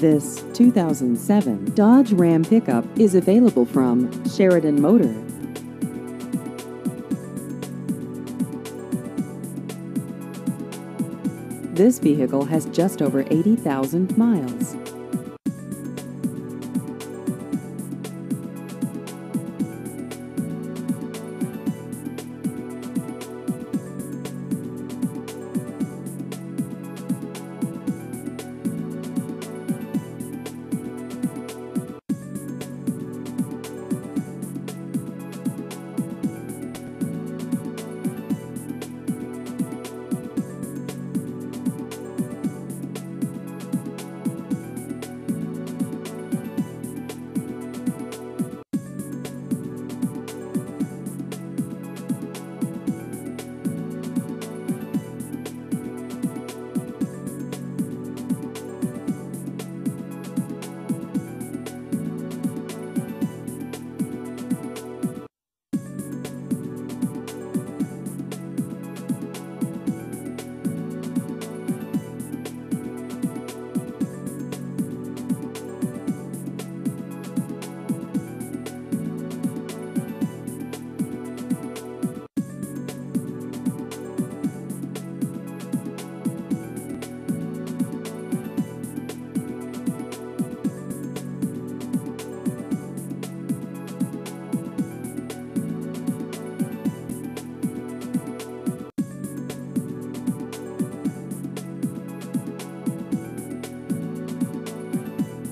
This 2007 Dodge Ram pickup is available from Sheridan Motor. This vehicle has just over 80,000 miles.